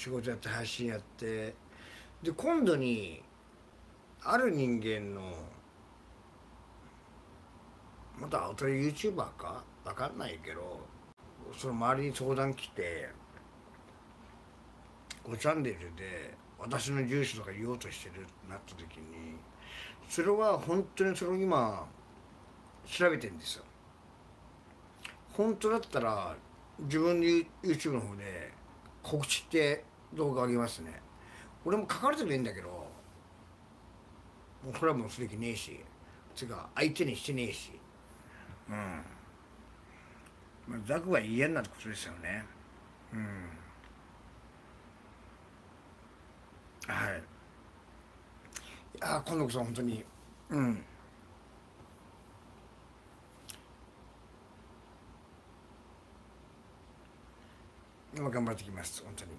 仕事やって配信やってで今度にある人間のまたアウトレ YouTuber か？分かんないけどその周りに相談来て5チャンネルで私の住所とか言おうとしてるなった時にそれは本当にそれを今調べてんですよ。本当だったら自分の YouTube の方で告知って動画上げますね。俺も書かれてもいいんだけどもうこれはもうすべきねえしつうか相手にしてねえし。うん。まあザクは嫌になってことですよね。うん。はい。いや今度こそ本当に。うん。今頑張ってきます本当に。